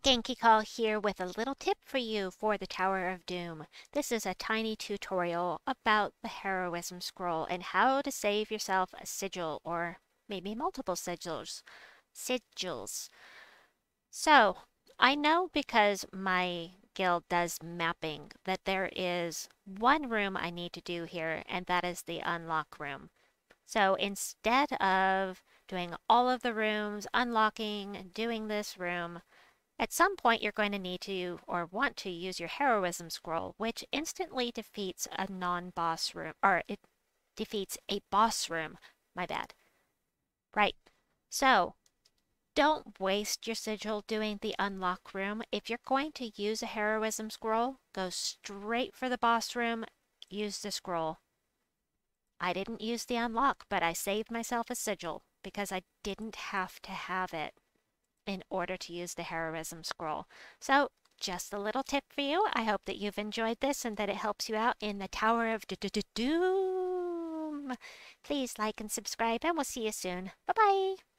Genki Colleen here with a little tip for you for the Tower of Doom. This is a tiny tutorial about the heroism scroll and how to save yourself a sigil or maybe multiple sigils. Sigils. So, I know because my guild does mapping that there is one room I need to do here and that is the unlock room. So instead of doing all of the rooms, unlocking, doing this room, at some point you're going to need to or want to use your heroism scroll, which instantly defeats a non-boss room, or it defeats a boss room, my bad. Right, so don't waste your sigil doing the unlock room. If you're going to use a heroism scroll, go straight for the boss room, use the scroll. I didn't use the unlock, but I saved myself a sigil because I didn't have to have it in order to use the heroism scroll. So just a little tip for you. I hope that you've enjoyed this and that it helps you out in the Tower of Doom. Please like and subscribe and we'll see you soon. Bye-bye.